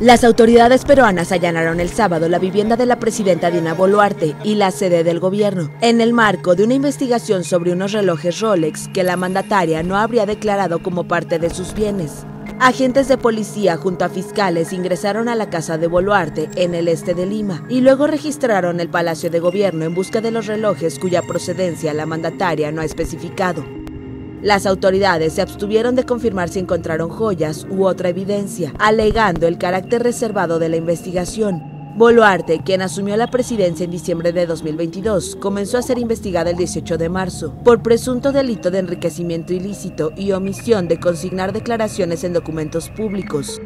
Las autoridades peruanas allanaron el sábado la vivienda de la presidenta Dina Boluarte y la sede del gobierno, en el marco de una investigación sobre unos relojes Rolex que la mandataria no habría declarado como parte de sus bienes. Agentes de policía junto a fiscales ingresaron a la casa de Boluarte en el este de Lima y luego registraron el Palacio de Gobierno en busca de los relojes cuya procedencia la mandataria no ha especificado. Las autoridades se abstuvieron de confirmar si encontraron joyas u otra evidencia, alegando el carácter reservado de la investigación. Boluarte, quien asumió la presidencia en diciembre de 2022, comenzó a ser investigada el 18 de marzo por presunto delito de enriquecimiento ilícito y omisión de consignar declaraciones en documentos públicos.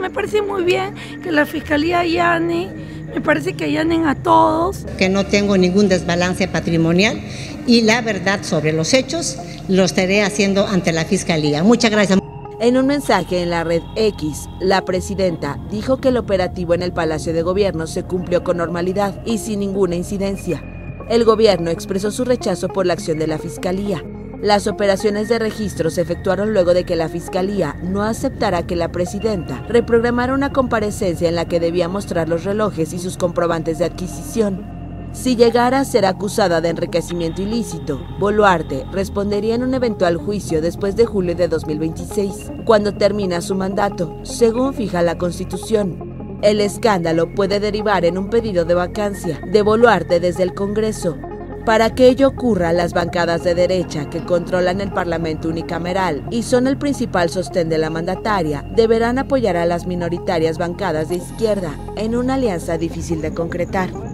Me parece muy bien que la Fiscalía allane, me parece que allanen a todos. Que no tengo ningún desbalance patrimonial y la verdad sobre los hechos lo estaré haciendo ante la Fiscalía. Muchas gracias. En un mensaje en la red X, la presidenta dijo que el operativo en el Palacio de Gobierno se cumplió con normalidad y sin ninguna incidencia. El gobierno expresó su rechazo por la acción de la Fiscalía. Las operaciones de registro se efectuaron luego de que la Fiscalía no aceptara que la presidenta reprogramara una comparecencia en la que debía mostrar los relojes y sus comprobantes de adquisición. Si llegara a ser acusada de enriquecimiento ilícito, Boluarte respondería en un eventual juicio después de julio de 2026, cuando termina su mandato, según fija la Constitución. El escándalo puede derivar en un pedido de vacancia de Boluarte desde el Congreso. Para que ello ocurra, las bancadas de derecha que controlan el Parlamento unicameral y son el principal sostén de la mandataria deberán apoyar a las minoritarias bancadas de izquierda en una alianza difícil de concretar.